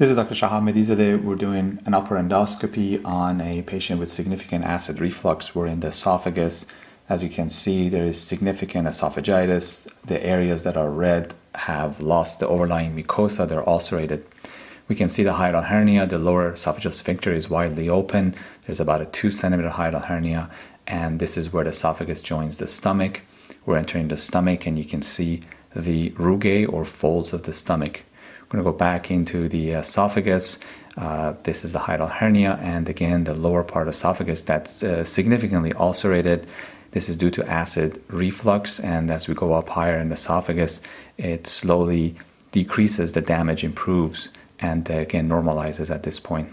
This is Dr. Shahab Mehdizadeh. We're doing an upper endoscopy on a patient with significant acid reflux. We're in the esophagus. As you can see, there is significant esophagitis. The areas that are red have lost the overlying mucosa, they're ulcerated. We can see the hiatal hernia. The lower esophageal sphincter is widely open. There's about a two centimeter hiatal hernia, and this is where the esophagus joins the stomach. We're entering the stomach, and you can see the rugae or folds of the stomach. Going to go back into the esophagus. Uh, this is the hiatal hernia, and again, the lower part of esophagus that's uh, significantly ulcerated. This is due to acid reflux, and as we go up higher in the esophagus, it slowly decreases, the damage improves, and uh, again normalizes at this point.